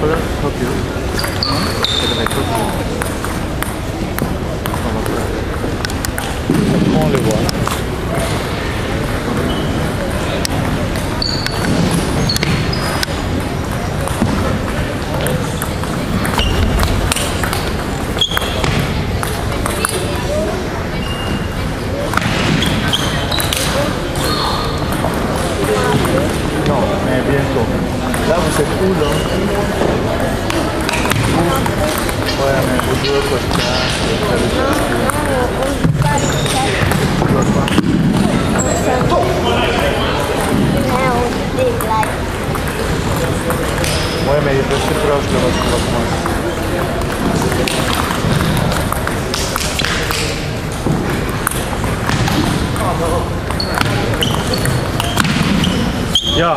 Hello, help you. are you? Mais vous jouez au podcast. Ouais, mais restez proche de votre classement. Ja.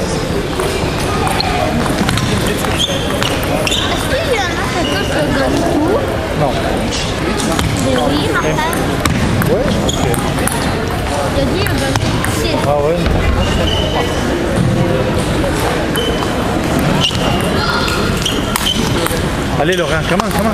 Allez Laurent, comment, comment